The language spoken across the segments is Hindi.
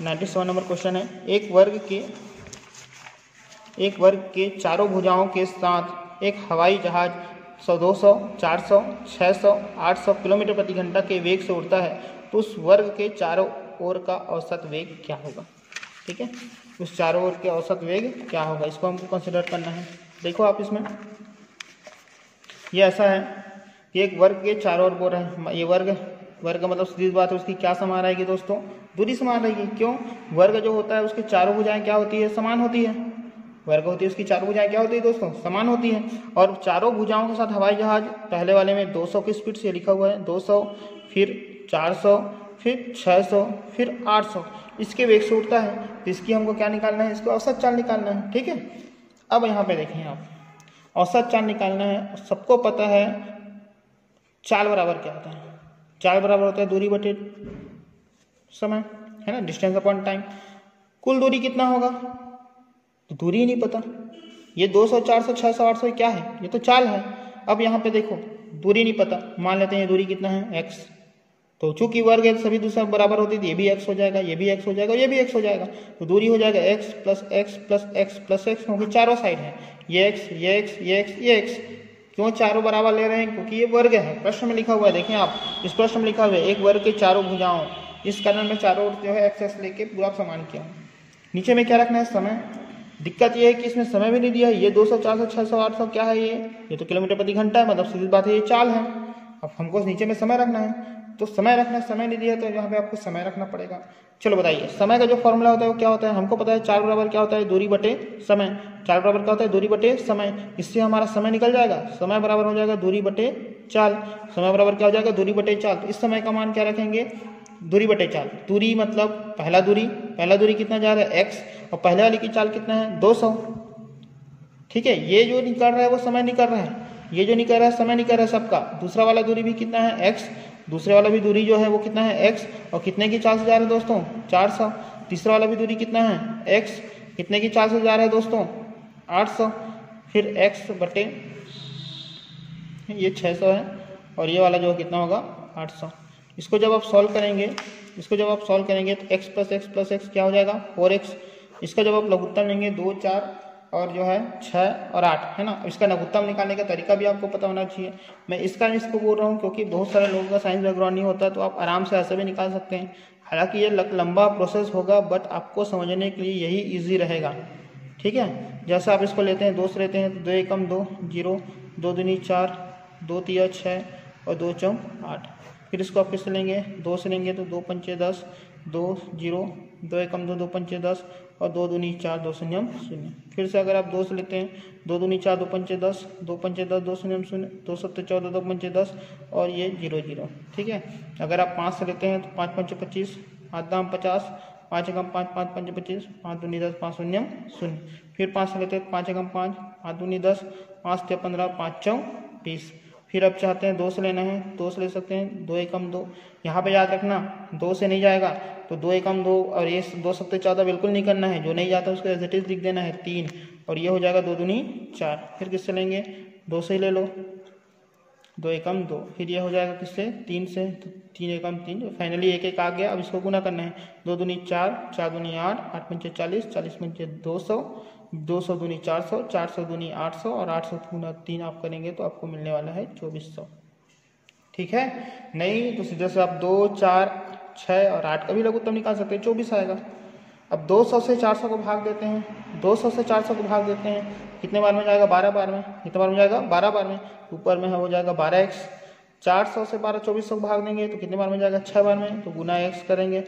नाइन्टी सेवन नंबर क्वेश्चन है। एक वर्ग के, एक वर्ग के चारों भुजाओं के साथ एक हवाई जहाज़ सौ, दो सौ, चार सौ छः सौ, आठ सौ किलोमीटर प्रति घंटा के वेग से उड़ता है तो उस वर्ग के चारों ओर का औसत वेग क्या होगा? ठीक है? उस चारों ओर के औसत वेग क्या होगा? इसको हमको कंसिडर करना है। देखो आप इसमें। ये ऐसा है कि एक वर्ग के चारों ओर बोल रहे हैं। ये वर्ग वर्ग मतलब सीधी बात है, उसकी क्या समान रहेगी दोस्तों? दूरी समान रहेगी। क्यों? वर्ग जो होता है, उसकी चारों भुजाएँ क्या होती है? समान होती है। वर्ग होती है, उसकी चारों भुजाएँ क्या होती है दोस्तों? समान होती है। और चारों भुजाओं के साथ हवाई जहाज़, पहले वाले में 200 की स्पीड से लिखा हुआ है 200 फिर 400 फिर 600 फिर 800 इसके वेग से उठता है। इसकी हमको क्या निकालना है? इसको औसत चाल निकालना है, ठीक है? अब यहाँ पे देखें आप। औसत चाल निकालना है। सबको पता है, चाल बराबर क्या होता है? चाल बराबर होता है दूरी बटे समय है ना? डिस्टेंस अपॉन टाइम कुल दूरी कितना होगा? तो दूरी ही नहीं पता। ये 200, 400, 600, 800 क्या है? ये तो चाल है। अब यहाँ पे देखो दूरी नहीं पता। मान लेते हैं ये दूरी कितना है? X. तो चूँकि वर्ग है सभी दूसरा बराबर होती थी ये भी x हो जाएगा ये भी x हो जाएगा ये भी x हो जाएगा। तो दूरी हो जाएगा x plus x plus x plus x क्योंकि चारों साइड है। ये x ये x ये x ये x क्यों चारों बराबर ले रहे हैं? क्योंकि ये वर्ग है। प्रश्न में लिखा हुआ है देखें आप इस प्रश्न में लिखा हुआ है एक वर्ग के चारों भुजाओं इस कारण में चारों ओर जो है एक्सेस लेके पूरा समान किया। नीचे में क्या रखना है? समय। दिक्कत ये है कि इसमें समय भी नहीं दिया है। ये 200, 400, 600, 800 क्या है ये? ये तो किलोमीटर प्रति घंटा है मतलब सीधी बात है ये चाल है। अब हमको नीचे में समय रखना है। तो समय रखना, समय नहीं दिया तो यहाँ पे आपको समय रखना पड़ेगा। चलो बताइए, समय का जो फॉर्मूला होता है वो क्या होता है? हमको पता है चार बराबर क्या होता है? दूरी बटे समय। चार बराबर क्या होता है? दूरी बटे समय। इससे हमारा समय निकल जाएगा। समय बराबर हो जाएगा दूरी बटे चाल। समय बराबर क्या हो जाएगा? दूरी बटे चाल। तो इस समय का मान क्या रखेंगे? दूरी बटे चाल। दूरी मतलब पहला दूरी। पहला दूरी कितना जा रहा है? एक्स और पहले वाली की चाल कितना है? दो सौ। ठीक है, ये जो निकल रहा है वो समय निकल रहा है। ये जो निकल रहा है, समय निकल रहा है सबका। दूसरा वाला दूरी भी कितना है? एक्स दूसरे वाला भी दूरी जो है वो कितना है? एक्स और कितने की चाल से जा रहा है दोस्तों? चार सौ। तीसरा वाला भी दूरी कितना है? एक्स कितने की चाल से जा रहा है दोस्तों? आठ सौ। फिर एक्स बटे ये छः सौ है। और ये वाला जो है कितना होगा? आठ सौ। इसको जब आप सॉल्व करेंगे, इसको जब आप सॉल्व करेंगे तो x plus x plus x क्या हो जाएगा? फोर एक्स इसका जब आप लघुत्तम लेंगे, दो, चार और जो है छः और आठ, है ना? इसका लघुत्तम निकालने का तरीका भी आपको पता होना चाहिए। मैं इसका इसको बोल रहा हूँ क्योंकि बहुत सारे लोगों का साइंस बैकग्राउंड नहीं होता तो आप आराम से ऐसे भी निकाल सकते हैं। हालाँकि ये लंबा प्रोसेस होगा बट आपको समझने के लिए यही ईजी रहेगा। ठीक है? जैसे आप इसको लेते हैं, दो से लेते हैं तो दो एकम दो, ज़ीरो, दो दूनी चार, दो तिया छः और दो चौ आठ। फिर इसको आप किससे लेंगे? दो से लेंगे तो दो पंचे दस, दो ज़ीरो, दो एकम दो दो पंचे दस और दो दूनी चार, दो शून्यम शून्य। फिर से अगर आप दो से लेते हैं, दो दूनी चार, दो पंचे दस, दो पंचे दस, दो शून्यम शून्य, दो सत्तर चौदह, दो पंचे दस, और ये ज़ीरो ज़ीरो। ठीक है? अगर आप पाँच से लेते हैं तो पाँच पंचे पच्चीस पाँच दाम पचास, पाँच एकम पाँच पाँच पंचे पच्चीस, पाँच दूनी दस, पाँच शून्यम शून्य। फिर पाँच से लेते हैं, पाँच एकम पाँच पाँच दूनी दस, पाँच छः पंद्रह, पाँच चौ बीस फिर अब चाहते हैं दो से लेना है दो से ले सकते हैं, दो एकम दो। यहाँ पे याद रखना, दो से नहीं जाएगा तो दो एकम दो और ये दो सत्तर चौदह बिल्कुल नहीं करना है, जो नहीं जाता उसको एज इट इज़ लिख देना है तीन, और ये हो जाएगा दो दूनी चार। फिर किससे लेंगे? दो से ही ले लो। दो एकम दो, फिर ये हो जाएगा किससे? तीन से तो तीन एकम तीन फाइनली एक एक आ गया, अब इसको गुना करना है। दो दूनी चार चार दूनी आठ आठ पंचे चालीस चालीस पंचे दो सौ दो सौ दूनी चार सौ चार सौ दूनी आठ सौ और आठ सौ गुना तीन आप करेंगे तो आपको मिलने वाला है चौबीस सौ। ठीक है? नहीं तो सीधे से आप दो, चार छः और आठ का भी लघुत्तम निकाल सकते हैं, चौबीस आएगा। अब दो सौ से चार सौ को भाग देते हैं। दो सौ से चार सौ को भाग देते हैं। कितने बार में जाएगा? बारह बार में। कितने बार में जाएगा? बारह बार में। ऊपर में है हो जाएगा बारह एक्स। चार सौ से बारह, चौबीस सौ को भाग देंगे तो कितने बार में जाएगा? छः बार में। तो गुना एक्स करेंगे।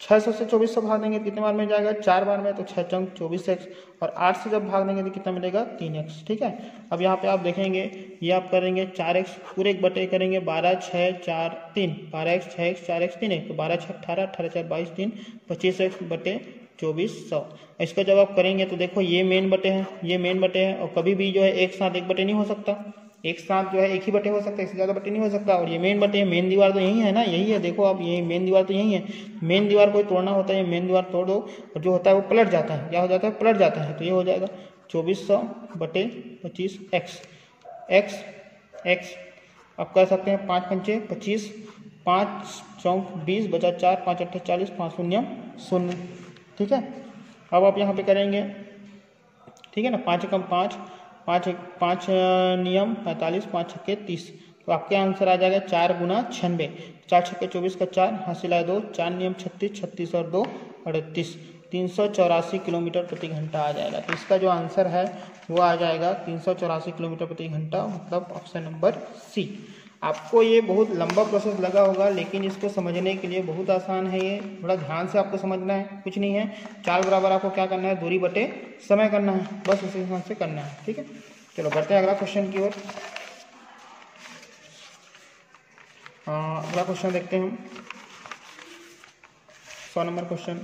छः सौ से चौबीस सौ भाग देंगे कितने बार में जाएगा? चार बार में तो छः चंक चौबीस एक्स और आठ से जब भाग देंगे तो कितना मिलेगा? तीन एक्स ठीक है? अब यहाँ पे आप देखेंगे, ये आप करेंगे चार एक्स पूरे एक बटे करेंगे बारह छः चार, तीन। बारह एक्स छः एक्स चार एक्स तीन एक तो बारह छः अठारह अठारह, चार, बाईस, तीन, पच्चीस एक्स बटे चौबीस सौ। इसका जब आप करेंगे तो देखो, ये मेन बटे हैं, ये मेन बटे हैं और कभी भी जो है एक साथ एक बटे नहीं हो सकता। एक साथ जो है एक ही बटे हो सकता है, इससे ज़्यादा बटे नहीं हो सकता। और ये मेन बटे हैं मेन दीवार तो यही है ना, यही है, देखो आप यही मेन दीवार तो यही है। मेन दीवार को तोड़ना होता है मेन दीवार तोड़ दो और जो होता है वो पलट जाता है। क्या हो जाता है? पलट जाता है तो ये हो जाएगा चौबीस सौ बटे पच्चीस एक्स एक्स एक्स आप कर सकते हैं पाँच पंचे पच्चीस, पाँच चौंक बीस बचा चार, पाँच अट्ठे चालीस, पाँच शून्य शून्य। ठीक है? अब आप यहाँ पे करेंगे, ठीक है ना? पाँच कम पाँच पाँच पाँच नियम पैंतालीस, पाँच, छक्के, तीस। तो आपके आंसर आ जाएगा चार गुना छनबे चार, छक्के, चौबीस का चार, हासिल आए दो। चार नियम छत्तीस छत्तीस और दो, अड़तीस। तीन सौ चौरासी किलोमीटर प्रति घंटा आ जाएगा। तो इसका जो आंसर है, वो आ जाएगा तीन सौ चौरासी किलोमीटर प्रति घंटा मतलब ऑप्शन नंबर सी। आपको ये बहुत लंबा प्रोसेस लगा होगा, लेकिन इसको समझने के लिए बहुत आसान है ये। थोड़ा ध्यान से आपको समझना है, कुछ नहीं है। चार बराबर आपको क्या करना है? दूरी बटे समय करना है। बस उसी हिसाब से करना है, ठीक है? चलो बढ़ते हैं अगला क्वेश्चन की ओर। अगला क्वेश्चन देखते हैं सौ नंबर क्वेश्चन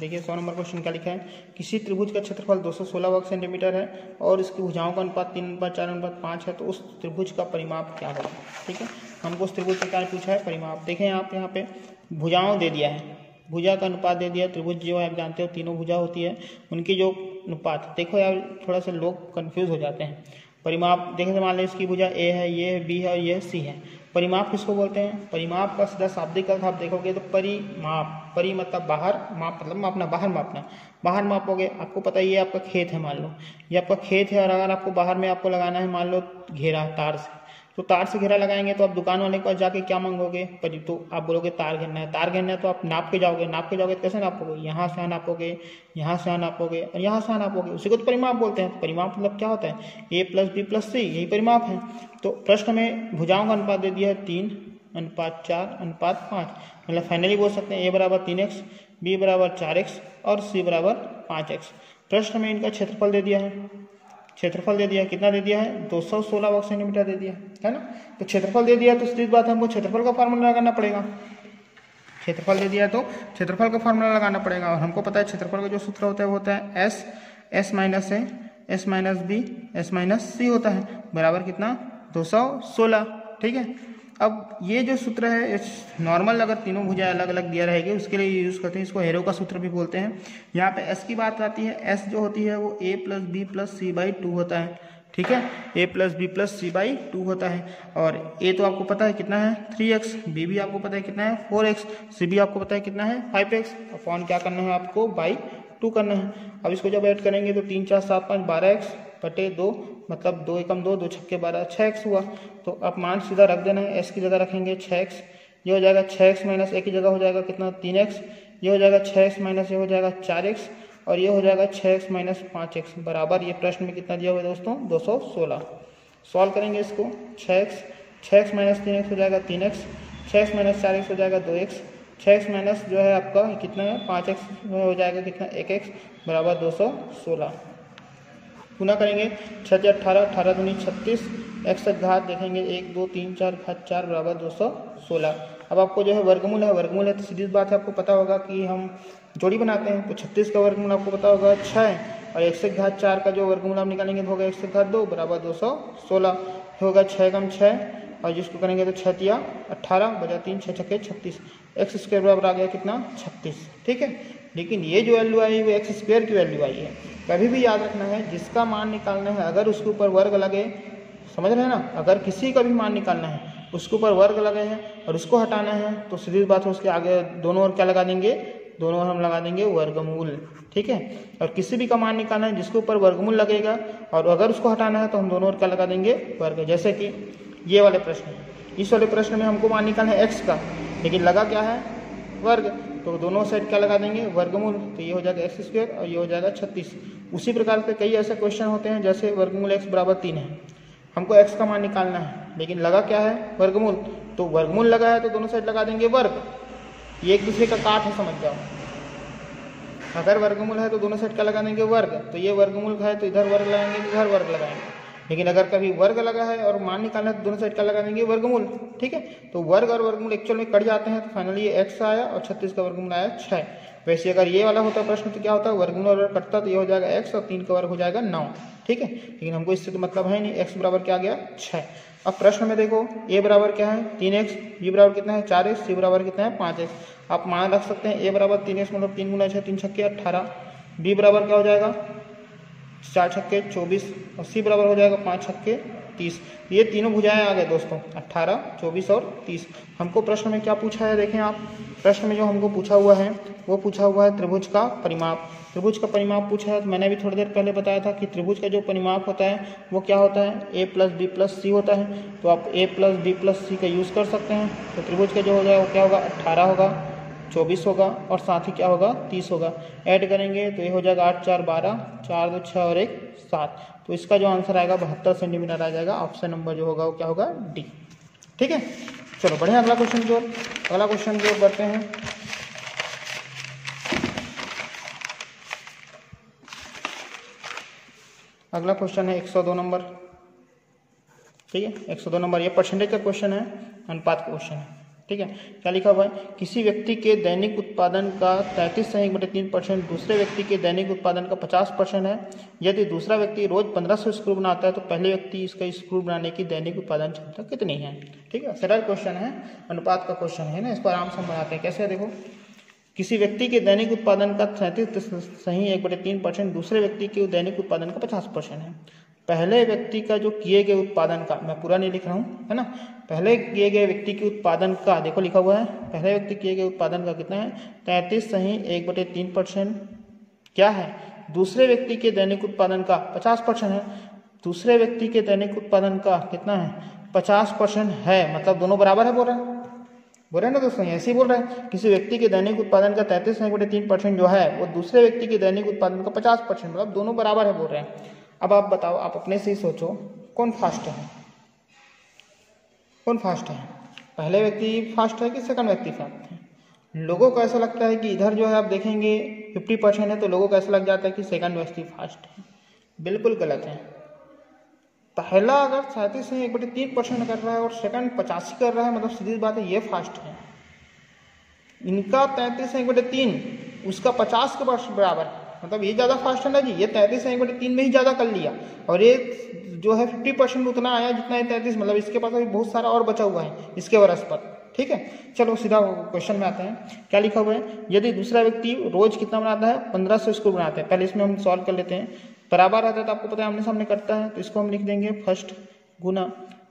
देखिए, सौ नंबर क्वेश्चन क्या लिखा है? किसी त्रिभुज का क्षेत्रफल 216 वर्ग सेंटीमीटर है और इसकी भुजाओं का अनुपात तीन अनुपात चार, अनुपात पाँच है तो उस त्रिभुज का परिमाप क्या होगा? ठीक है? हमको उस त्रिभुज का क्या पूछा है परिमाप। देखें आप यहाँ पे भुजाओं दे दिया है। भुजा का अनुपात दे दिया, त्रिभुज जो है, आप जानते हो, तीनों भुजा होती है, उनकी जो अनुपात, देखो यार, थोड़ा सा लोग कन्फ्यूज़ हो जाते हैं। परिमाप, देखें, मान लें इसकी भुजा ए है, ये है, बी है और ये सी है। परिमाप किसको बोलते हैं? परिमाप का सीधा शाब्दिक अर्थ आप देखोगे तो परिमाप परि मतलब बाहर, माप मतलब मापना, बाहर मापना। बाहर मापोगे, आपको पता ही है आपका खेत है, मान लो। ये आपका खेत है और अगर आपको बाहर में आपको लगाना है, मान लो घेरा, तार से। तो तार से घेरा लगाएँगे तो आप दुकान वाले के पास जाके क्या मांगोगे? पर तो आप बोलोगे, तार घेरना है, तार घेरना है तो आप नाप के जाओगे। नाप के जाओगे तो कैसे नापोगे? यहाँ से नापोगे, यहाँ से नापोगे और यहाँ से नापोगे। उसी को तो परिमाप बोलते हैं। तो परिमाप मतलब क्या होता है? A plus B plus C यही परिमाप है। तो प्रश्न में भुजाओं का अनुपात दे दिया है। तीन, अनुपात चार, अनुपात पाँच। मतलब फाइनली बोल सकते हैं ए बराबर तीन एक्स बी बराबर चार एक्स और सी बराबर पाँच एक्स प्रश्न में इनका क्षेत्रफल दे दिया है। क्षेत्रफल दे दिया कितना दे दिया है? 216 वर्ग सेंटीमीटर दे दिया है। ना? तो क्षेत्रफल दे दिया तो सीधी बात है, हमको क्षेत्रफल का फार्मूला लगाना पड़ेगा। क्षेत्रफल दे दिया तो क्षेत्रफल का फार्मूला लगाना पड़ेगा। और हमको पता है क्षेत्रफल का जो सूत्र होता है, वो होता है S S minus A S minus B S minus C होता है। बराबर कितना? 216 ठीक है? अब ये जो सूत्र है नॉर्मल अगर तीनों भुजा अलग अलग दिया रहेगी, उसके लिए यूज़ करते हैं, इसको हेरो का सूत्र भी बोलते हैं। यहाँ पे एस की बात आती है एस जो होती है वो A plus B plus C by two होता है, ठीक है? A plus B plus C by two होता है। और ए तो आपको पता है कितना है? थ्री एक्स बी भी आपको पता है कितना है? फोर एक्स सी भी आपको पता है कितना है? फाइव एक्स अपॉन क्या करना है आपको? बाई टू करना है। अब इसको जब ऐड करेंगे तो तीन, चार, सात, पाँच, बारह एक्स बटे दो मतलब दो एकम दो दो छक्के बारह छः एक्स हुआ तो आप मान सीधा रख देना है एस की जगह रखेंगे छः एक्स ये हो जाएगा छः एक्स माइनस ए की जगह हो जाएगा कितना? तीन एक्स ये हो जाएगा छः एक्स माइनस ये हो जाएगा चार एक्स और ये हो जाएगा छः एक्स माइनस पाँच एक्स बराबर ये प्रश्न में कितना दिया हुआ है दोस्तों? दो सौ सोलह। सॉल्व करेंगे इसको छः एक्स छः एक्स माइनस तीन एक्स हो जाएगा तीन एक्स छः एक्स माइनस चार एक्स हो जाएगा दो एक्स छः एक्स माइनस जो है आपका कितना है? पाँच एक्स हो जाएगा कितना? एक एक्स बराबर दो सौ सोलह। गुना करेंगे। छः अट्ठारह अठारह दूनी छत्तीस। एक्स घात देखेंगे। एक, दो, तीन, चार, घात चार बराबर दो सौ सोलह। अब आपको जो है वर्गमूल है वर्गमूल है तो सीधी बात है, आपको पता होगा कि हम जोड़ी बनाते हैं तो छत्तीस का वर्गमूल आपको पता होगा छः और एक से घात चार का जो वर्गमूल आप निकालेंगे तो होगा एक से घात दो बराबर दो सौ सोलह। होगा छः कम छः और जिसको करेंगे तो छः तिया अट्ठारह बजा तीन छः छक्के छत्तीस। एक्स स्क्वायर बराबर आ गया कितना? छत्तीस। ठीक है? लेकिन ये जो वैल्यू आई है, वो एक्स स्क्वायर की वैल्यू आई है। कभी भी याद रखना है, जिसका मान निकालना है, अगर उसके ऊपर वर्ग लगे, समझ रहे हैं ना? अगर किसी का भी मान निकालना है, उसके ऊपर वर्ग लगे हैं और उसको हटाना है तो सीधी बात है, उसके आगे दोनों ओर क्या लगा देंगे? दोनों ओर हम लगा देंगे वर्गमूल, ठीक है? और किसी भी का मान निकालना है, जिसके ऊपर वर्गमूल लगेगा, और अगर उसको हटाना है तो हम दोनों ओर क्या लगा देंगे? वर्ग। जैसे कि ये वाले प्रश्न। इस वाले प्रश्न में हमको मान निकालना है एक्स का। लेकिन लगा क्या है? वर्ग। तो दोनों साइड क्या लगा देंगे? वर्गमूल तो ये हो जाएगा एक्स स्क्वायर और ये हो जाएगा छत्तीस। उसी प्रकार के कई ऐसे क्वेश्चन होते हैं, जैसे वर्गमूल एक्स बराबर तीन है। हमको एक्स का मान निकालना है, लेकिन लगा क्या है? वर्गमूल। तो वर्गमूल लगा है तो दोनों साइड लगा देंगे वर्ग। ये एक दूसरे का काट है, समझ जाओ। अगर वर्गमूल है तो दोनों साइड का लगा देंगे? वर्ग। तो ये वर्गमूल है तो इधर वर्ग लगाएँगे, इधर वर्ग लगाएँगे। लेकिन अगर कभी वर्ग लगा है और मान निकालना है तो दोनों साइड का लगा देंगे वर्गमूल, ठीक है? तो वर्ग और वर्गमूल एक्चुअल में कट जाते हैं तो फाइनली ये एक्स आया और छत्तीस का वर्गमूल आया छः वैसे अगर ये वाला होता प्रश्न तो क्या होता? वर्गमूल और कटता तो ये हो जाएगा एक्स और तीन का वर्ग हो जाएगा नौ, ठीक है? लेकिन हमको इससे तो मतलब है नहीं एक्स बराबर क्या गया? छः अब प्रश्न में देखो ए बराबर क्या है? तीन एक्स बी बराबर कितना है? चार एक्स सी बराबर कितना है? पाँच एक्स आप मान रख सकते हैं ए बराबर तीन एक्स मतलब तीन गुना छः तीन छक्के अट्ठारह। बी बराबर क्या हो जाएगा? चार छक्के चौबीस और सी बराबर हो जाएगा पाँच छक्के तीस। ये तीनों भुजाएँ आ गए दोस्तों, अट्ठारह, चौबीस और तीस। हमको प्रश्न में क्या पूछा है, देखें आप। प्रश्न में जो हमको पूछा हुआ है, वो पूछा हुआ है त्रिभुज का परिमाप। त्रिभुज का परिमाप पूछा है तो मैंने भी थोड़ी देर पहले बताया था कि त्रिभुज का जो परिमाप होता है, वो क्या होता है? A plus B plus C होता है। तो आप A plus B plus C का यूज़ कर सकते हैं। तो त्रिभुज का जो हो जाएगा, वो क्या होगा? अट्ठारह होगा। चौबीस होगा और साथ ही क्या होगा? तीस होगा। ऐड करेंगे तो ये हो जाएगा आठ, चार, बारह, चार दो छः और एक, सात। तो इसका जो आंसर आएगा बहत्तर सेंटीमीटर आ जाएगा। ऑप्शन नंबर जो होगा वो क्या होगा? डी ठीक है? चलो बढ़िया अगला क्वेश्चन ओर। अगला क्वेश्चन की ओर बढ़ते हैं। अगला क्वेश्चन है 102 नंबर ठीक है? 102 नंबर ये परसेंटेज का क्वेश्चन है, अनुपात क्वेश्चन है। ठीक है? क्या लिखा हुआ है? किसी व्यक्ति के दैनिक उत्पादन का तैंतीस से एक बटे तीन परसेंट, दूसरे व्यक्ति के दैनिक उत्पादन का पचास परसेंट है। यदि दूसरा व्यक्ति रोज पंद्रह सौ स्क्रू बनाता है तो पहले व्यक्ति इसका स्क्रू बनाने की दैनिक उत्पादन क्षमता कितनी है? ठीक है? सरल क्वेश्चन है, अनुपात का क्वेश्चन है ना? इसको आराम से हम बनाते हैं। कैसे देखो? किसी व्यक्ति के दैनिक उत्पादन का सैंतीस सही एक बटे तीन परसेंट, दूसरे व्यक्ति के दैनिक उत्पादन का पचास परसेंट है। पहले व्यक्ति का जो किए गए उत्पादन का, मैं पूरा नहीं लिख रहा हूँ, है ना? पहले किए गए व्यक्ति के उत्पादन का, देखो लिखा हुआ है, पहले व्यक्ति किए गए उत्पादन का कितना है? तैंतीस सही एक बटे तीन परसेंट। क्या है? दूसरे व्यक्ति के दैनिक उत्पादन का पचास परसेंट है। दूसरे व्यक्ति के दैनिक उत्पादन का कितना है? पचास परसेंट है मतलब दोनों बराबर है बोल रहे हैं? बोल रहे हैं ना दोस्तों ऐसे ही बोल रहे हैं। किसी व्यक्ति के दैनिक उत्पादन का तैंतीस बटे तीन परसेंट जो है, वो दूसरे व्यक्ति के दैनिक उत्पादन का पचास परसेंट मतलब दोनों बराबर है बोल रहे हैं। अब आप बताओ, आप अपने से ही सोचो, कौन फास्ट है? कौन फास्ट है? पहले व्यक्ति फास्ट है कि सेकंड व्यक्ति फास्ट है? लोगों को ऐसा लगता है कि इधर जो है आप देखेंगे फिफ्टी परसेंट है तो लोगों को ऐसा लग जाता है कि सेकंड व्यक्ति फास्ट है। बिल्कुल गलत है। पहला अगर सैंतीस से एक बटे तीन परसेंट कर रहा है और सेकंड पचासी कर रहा है मतलब सीधी बात है, ये फास्ट है। इनका तैंतीस से एक बटे तीन, उसका पचास के बराबर है। मतलब ये ज़्यादा फास्ट है ना जी? ये तैंतीस एक बटे तीन में ही ज़्यादा कर लिया। और ये जो है फिफ्टी परसेंट उतना आया जितना है तैंतीस मतलब इसके पास अभी बहुत सारा और बचा हुआ है, इसके वर्ष पर। ठीक है? चलो सीधा क्वेश्चन में आते हैं। क्या लिखा हुआ है? यदि दूसरा व्यक्ति रोज कितना बनाता है? पंद्रह सौ स्क्रू बनाते हैं। पहले इसमें हम सॉल्व कर लेते हैं। बराबर आता है तो आपको पता है हमने सामने करता है तो इसको हम लिख देंगे फ़र्स्ट गुना।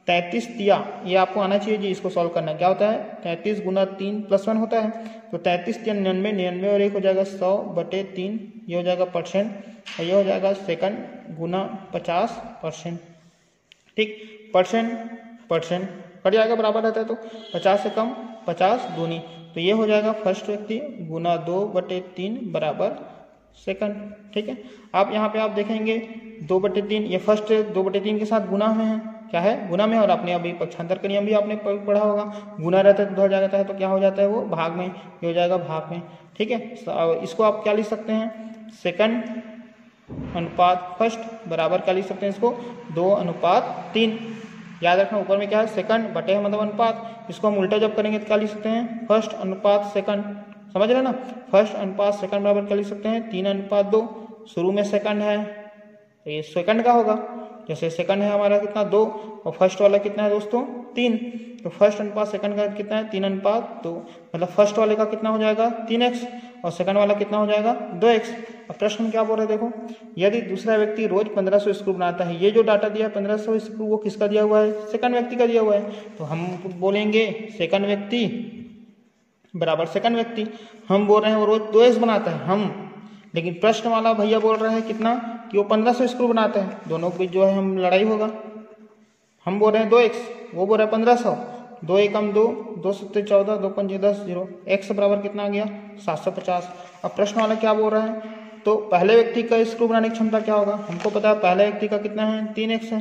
तैंतीस दिया, ये आपको आना चाहिए जी, इसको सॉल्व करना क्या होता है? तैंतीस गुना तीन प्लस वन होता है। तो तैंतीस तीन निन्यानवे निन्यानवे और एक हो जाएगा सौ बटे तीन, ये हो जाएगा परसेंट और ये हो जाएगा सेकंड गुना पचास परसेंट ठीक? परसेंट परसेंट कट जाएगा बराबर रहता है तो पचास से कम, पचास दूनी। तो ये हो जाएगा फ़र्स्ट व्यक्ति गुना दो बटे तीन बराबर सेकंड ठीक है? आप यहाँ पे आप देखेंगे, दो बटे तीन, ये फ़र्स्ट दो बटे तीन के साथ गुना में है। क्या है? गुना में और आपने अभी पक्षांतर का नियम भी आपने पढ़ा होगा। गुना रहता है तो उधर जाता है तो क्या हो जाता है वो? भाग में ये हो जाएगा भाग में। ठीक है? इसको आप क्या लिख सकते हैं? सेकंड अनुपात फ़र्स्ट बराबर क्या लिख सकते हैं इसको? दो अनुपात तीन। याद रखना, ऊपर में क्या है? सेकंड बटे है मतलब अनुपात। इसको हम उल्टा जब करेंगे तो क्या लिख सकते हैं? फ़र्स्ट अनुपात सेकंड। समझ रहे ना? फ़र्स्ट अनुपात सेकंड बराबर क्या लिख सकते हैं? तीन अनुपात दो। शुरू में सेकंड है। तो ये सेकंड का होगा। जैसे सेकंड है हमारा कितना? दो। और फ़र्स्ट वाला कितना है दोस्तों? तीन। तो फ़र्स्ट अनुपात सेकंड का कितना है? तीन अनुपात दो। मतलब फ़र्स्ट वाले का कितना हो जाएगा? तीन एक्स और सेकंड वाला कितना हो जाएगा? दो एक्स अब प्रश्न क्या बोल रहे देखो, यदि दूसरा व्यक्ति रोज पंद्रह सौ स्क्रू बनाता है, ये जो डाटा दिया है पंद्रह सौ स्क्रू वो किसका दिया हुआ है? सेकंड व्यक्ति का दिया हुआ है। तो हम बोलेंगे सेकंड व्यक्ति बराबर सेकंड व्यक्ति। हम बोल रहे हैं वो रोज दो एक्स बनाता है, हम। लेकिन प्रश्न वाला भैया बोल रहे हैं कितना? कि वो पंद्रह सौ स्क्रू बनाते हैं। दोनों के बीच जो है, हम लड़ाई होगा। हम बोल रहे हैं दो एक्स वो बोल रहे हैं पंद्रह सौ। दो एकम दो दो सत्तर चौदह, दो पंजे दस, ज़ीरो। एक्स बराबर कितना आ गया? सात सौ पचास। अब प्रश्न वाला क्या बोल रहे हैं? तो पहले व्यक्ति का स्क्रू बनाने की क्षमता क्या होगा? हमको पता है पहले व्यक्ति का कितना है? तीन एक्स है।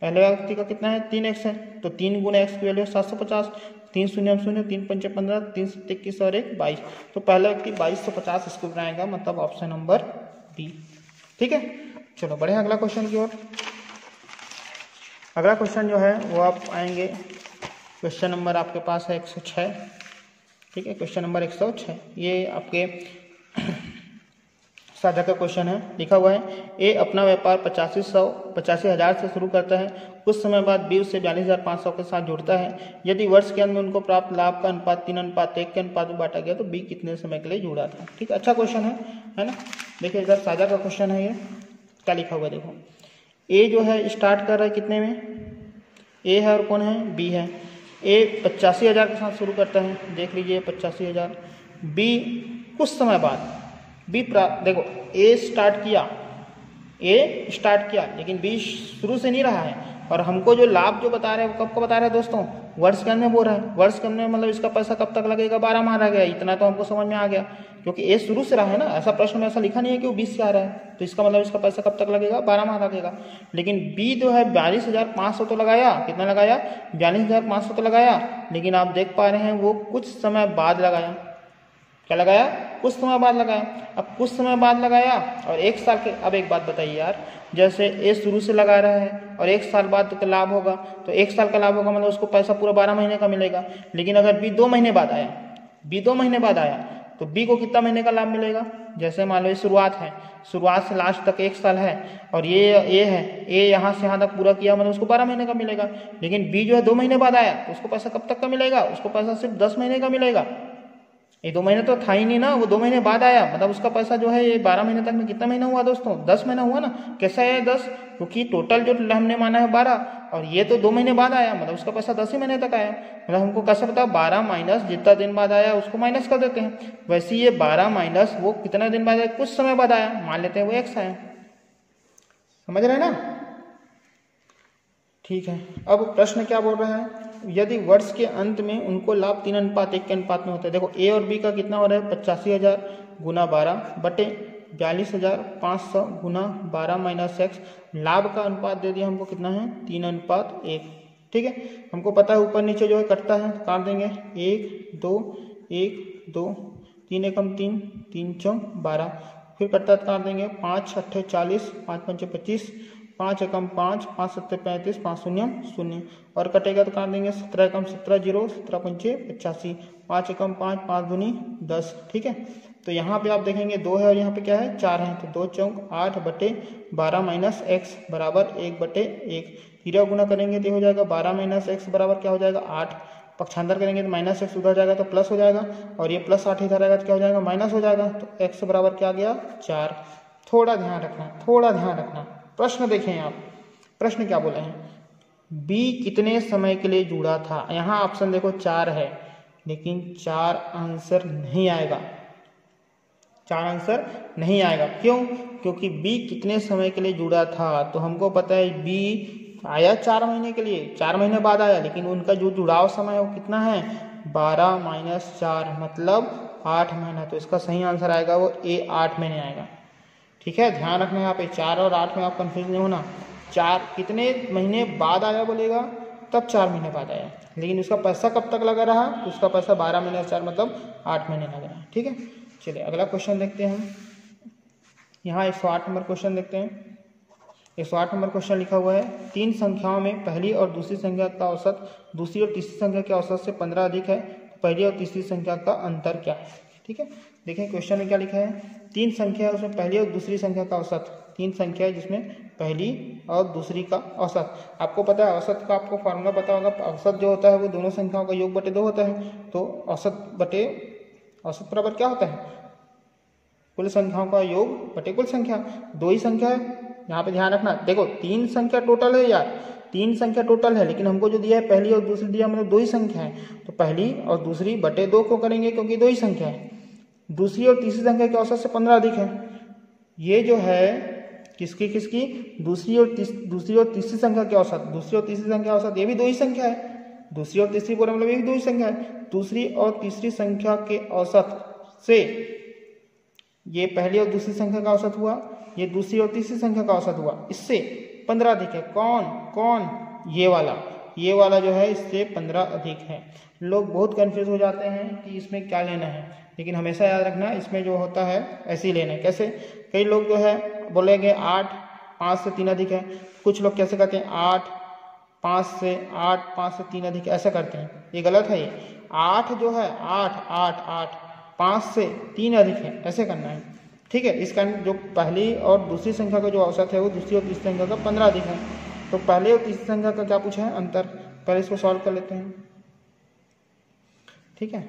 पहले व्यक्ति का कितना है? तीन एक्स है। तो तीन गुना एक्स की वैल्यू सात सौ पचास। तीन शून्य शून्य, तीन पंचे पंद्रह, तीन सत्तर इक्कीस और एक बाईस। तो पहला व्यक्ति बाईस सौ पचास स्क्रू बनाएगा मतलब ऑप्शन नंबर बी ठीक है? चलो, बढ़े अगला क्वेश्चन की ओर। अगला क्वेश्चन जो है, वो आप आएँगे। क्वेश्चन नंबर आपके पास है एक सौ छः ठीक है? क्वेश्चन नंबर एक सौ छः ये आपके साझा का क्वेश्चन है। लिखा हुआ है, ए अपना व्यापार पचासी सौ, पचासी हज़ार से शुरू करता है। कुछ समय बाद बी उससे बयालीस हज़ार पाँच सौ के साथ जुड़ता है। यदि वर्ष के अंत में उनको प्राप्त लाभ का अनुपात तीन अनुपात एक के अनुपात में बांटा गया तो बी कितने समय के लिए जुड़ा था? ठीक अच्छा क्वेश्चन है है ना? देखिए, इधर साझा का क्वेश्चन है ये। क्या लिखा हुआ देखो। ए जो है स्टार्ट कर रहा है कितने में? ए है और कौन है? बी है। ए पचासी हज़ार के साथ शुरू करता है। देख लीजिए, पचासी हज़ार। बी कुछ समय बाद बी देखो ए स्टार्ट किया ए स्टार्ट किया, लेकिन बी शुरू से नहीं रहा है। और हमको जो लाभ जो बता रहे हैं, वो कब को बता रहे हैं दोस्तों? वर्ष के में बोल रहा है। वर्ष के में मतलब इसका पैसा कब तक लगेगा? बारह माह रह गया। इतना तो हमको समझ में आ गया। क्योंकि ए शुरू से रहा है ना, ऐसा प्रश्न में ऐसा लिखा नहीं है कि वो बीस से आ रहा है। तो इसका मतलब इसका पैसा कब तक लगेगा? बारह माह लगेगा। लेकिन बी जो है, बयालीस हज़ार पाँच सौ तो लगाया। कितना लगाया? बयालीस हज़ार पाँच सौ तो लगाया। लेकिन आप देख पा रहे हैं, वो कुछ समय बाद लगाया। क्या लगाया? कुछ समय बाद लगाया। अब कुछ समय बाद लगाया और एक साल के अब एक बात बताइए यार, जैसे ए शुरू से लगा रहा है और एक साल बाद तो लाभ होगा तो एक साल का लाभ होगा मतलब उसको पैसा पूरा बारह महीने का मिलेगा। लेकिन अगर बी दो महीने बाद आया, बी दो महीने बाद आया तो बी को कितना महीने का लाभ मिलेगा? जैसे मान लो ये शुरुआत है, शुरुआत से लास्ट तक एक साल है और ये ए है ए यहाँ से यहाँ तक पूरा किया मतलब उसको बारह महीने का मिलेगा। लेकिन बी जो है दो महीने बाद आया तो उसको पैसा कब तक का मिलेगा? उसको पैसा सिर्फ़ दस महीने का मिलेगा। ये दो महीने तो था ही नहीं ना, वो दो महीने बाद आया। मतलब उसका पैसा जो है, ये बारह महीने तक में कितना महीना हुआ दोस्तों? दस महीना हुआ ना। कैसा है दस? क्योंकि टोटल जो हमने माना है बारह, और ये तो दो महीने बाद आया। मतलब उसका पैसा दस ही महीने तक आया। मतलब हमको कैसे पता, बारह माइनस जितना दिन बाद आया, उसको माइनस कर देते हैं। वैसे ये बारह माइनस वो कितना दिन बाद आया, कुछ समय बाद आया। मान लेते हैं वो एक्स आया। समझ रहे हैं ना? ठीक है। अब प्रश्न क्या बोल रहा है? यदि वर्ष के अंत में उनको लाभ तीन अनुपात, एक के अनुपात में होता है। देखो ए और बी का कितना हो रहा है? पचासी हज़ार गुना बारह बटे बयालीस हज़ार पाँच सौ गुना बारह माइनस एक्स लाभ का अनुपात दे दिया हमको कितना है? तीन अनुपात एक। ठीक है? हमको पता है ऊपर नीचे जो है कटता है, काट देंगे। एक, दो एक, दो, तीन एकम तीन तीन चौ बारह। फिर कटता काट देंगे। पाँच अट्ठे चालीस, पाँच, पंचे, पच्चीस। पाँच एकम पाँच पाँच सत्तर पैंतीस, पाँच शून्य शून्य। और कटेगा तो काट देंगे? सत्रह एकम सत्रह ज़ीरो, सत्रह पंचे पचासी। पाँच एकम पाँच पाँच दूनी दस, ठीक है? तो यहाँ पे आप देखेंगे दो है और यहाँ पे क्या है? चार है। तो दो चौंक आठ बटे बारह माइनस एक्स बराबर एक बटे एक। तीरा गुना करेंगे तो हो जाएगा बारह माइनस एक्स बराबर क्या हो जाएगा? आठ। पक्षांतर करेंगे तो माइनस एक्स उधर जाएगा तो प्लस हो जाएगा। और ये प्लस आठ इधर आएगा तो क्या हो जाएगा? माइनस हो जाएगा। तो एक्स बराबर क्या गया? चार। थोड़ा ध्यान रखना, थोड़ा ध्यान रखना। प्रश्न देखें आप। प्रश्न क्या बोले हैं? बी कितने समय के लिए जुड़ा था? यहाँ ऑप्शन देखो चार है, लेकिन चार आंसर नहीं आएगा। चार आंसर नहीं आएगा। क्यों? क्योंकि बी कितने समय के लिए जुड़ा था? तो हमको पता है बी आया चार महीने के लिए। चार महीने बाद आया, लेकिन उनका जो जुड़ाव समय है वो कितना है? बारह माइनस चार मतलब आठ महीना। तो इसका सही आंसर आएगा वो ए आठ महीने आएगा। ठीक है? ध्यान रखना यहाँ पे। चार और आठ में आप कंफ्यूज नहीं होना। चार कितने महीने बाद आया बोलेगा? तब चार महीने बाद आया। लेकिन उसका पैसा कब तक लगा रहा? उसका पैसा बारह महीने चार मतलब आठ महीने लग रहा। ठीक है? चलिए, अगला क्वेश्चन देखते हैं यहाँ एक सौ आठ नंबर क्वेश्चन देखते हैं। एक सौ आठ नंबर क्वेश्चन लिखा हुआ है। तीन संख्याओं में पहली और दूसरी संख्या का औसत, दूसरी और तीसरी संख्या के औसत से पंद्रह अधिक है। पहली और तीसरी संख्या का अंतर क्या है? ठीक है? देखें क्वेश्चन में क्या लिखा है? तीन संख्या है, उसमें पहली और दूसरी संख्या का औसत। तीन संख्या है, जिसमें पहली और दूसरी का औसत। आपको पता है, औसत का आपको फॉर्मूला पता होगा। औसत जो होता है, वो दोनों संख्याओं का योग बटे दो होता है। तो औसत बटे, औसत बराबर क्या होता है? कुल संख्याओं का योग बटे कुल संख्या। दो ही संख्या है। यहाँ पे ध्यान रखना। देखो, तीन संख्या टोटल है यार। तीन संख्या टोटल है, लेकिन हमको जो दिया है, पहली और दूसरी दिया मतलब दो ही संख्या है। तो पहली और दूसरी बटे दो को करेंगे, क्योंकि दो ही संख्या है। दूसरी और तीसरी संख्या के औसत से पंद्रह अधिक है। ये जो है, किसकी किसकी? दूसरी और दूसरी और तीसरी संख्या के औसत। दूसरी और तीसरी संख्या औसत, ये भी दो ही संख्या है। दूसरी और तीसरी बोले मतलब ये भी दो ही संख्या है। दूसरी और तीसरी संख्या के औसत से, ये पहली और दूसरी संख्या का औसत हुआ, ये दूसरी और तीसरी संख्या का औसत हुआ। इससे पंद्रह अधिक है। कौन? कौन? ये वाला। ये वाला जो है, इससे पंद्रह अधिक है। लोग बहुत कन्फ्यूज़ हो जाते हैं कि इसमें क्या लेना है। लेकिन हमेशा याद रखना, इसमें जो होता है, ऐसे ही लेना है। कैसे? कई लोग जो है बोलेंगे आठ, पाँच से तीन अधिक है। कुछ लोग कैसे करते हैं, आठ, पाँच से आठ, पाँच से तीन अधिक, ऐसा करते हैं। ये गलत है ये। आठ जो है, आठ आठ आठ, पाँच से तीन अधिक है। ऐसे करना है। ठीक है इसका जो पहली और दूसरी संख्या का जो औसत है, वो दूसरी और तीसरी संख्या का पंद्रह अधिक है। तो पहले और तीसरी संख्या का क्या पूछा है? अंतर। पहले इसको सॉल्व कर लेते हैं। ठीक है?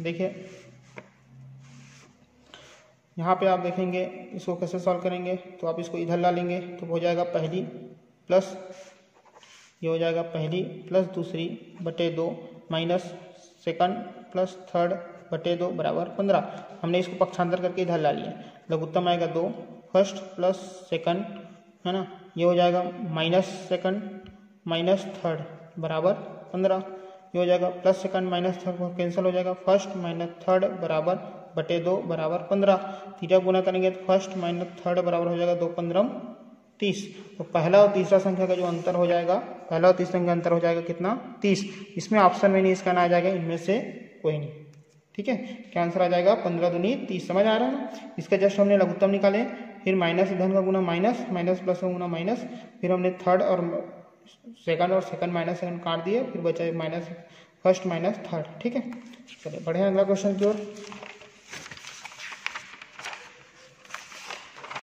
देखिए। यहाँ पे आप देखेंगे, इसको कैसे सॉल्व करेंगे? तो आप इसको इधर ला लेंगे तो हो जाएगा पहली प्लस ये हो जाएगा पहली प्लस दूसरी बटे दो माइनस सेकंड प्लस थर्ड बटे दो बराबर पंद्रह। हमने इसको पक्षांतर करके इधर ला लिया। लघुत्तम आएगा दो फ़र्स्ट प्लस सेकंड है ना? ये हो जाएगा माइनस सेकंड माइनस थर्ड बराबर पंद्रह। ये हो जाएगा plus second minus third cancel हो जाएगा। फ़र्स्ट माइनस थर्ड बराबर बटे दो बराबर पंद्रह। तीजा गुना करेंगे तो फ़र्स्ट माइनस थर्ड बराबर हो जाएगा दो पंद्रह तीस। तो पहला और तीसरा संख्या का जो अंतर हो जाएगा, पहला और तीसरा संख्या अंतर हो जाएगा कितना? तीस। इसमें ऑप्शन में नहीं, इसका ना आ जाएगा, इनमें से कोई नहीं। ठीक है? क्या आंसर आ जाएगा? पंद्रह दुनी तीस। समझ आ रहा है इसका जस्ट हमने लघुत्तम निकाले। फिर माइनस धन का गुना माइनस माइनस प्लस का गुना माइनस फिर हमने थर्ड और सेकंड और सेकंड माइनस सेकंड काट दिए, फिर बचा माइनस फ़र्स्ट माइनस थर्ड ठीक है? चलिए, बढ़िया, अगला क्वेश्चन की ओर।